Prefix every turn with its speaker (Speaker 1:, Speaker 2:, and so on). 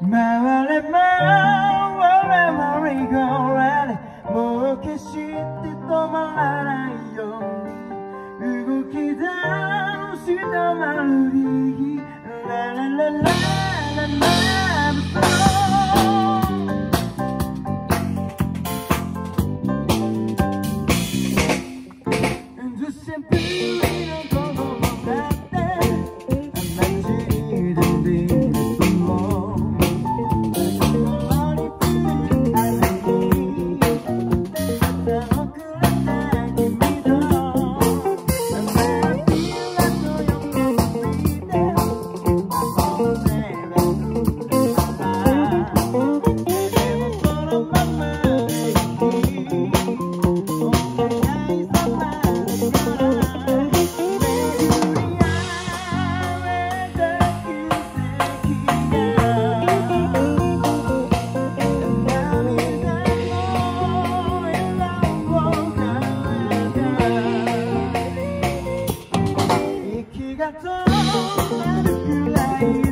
Speaker 1: 回れ回れマリゴーランもう決して止まらないよ。動き出したマルディララララララが止まるくらい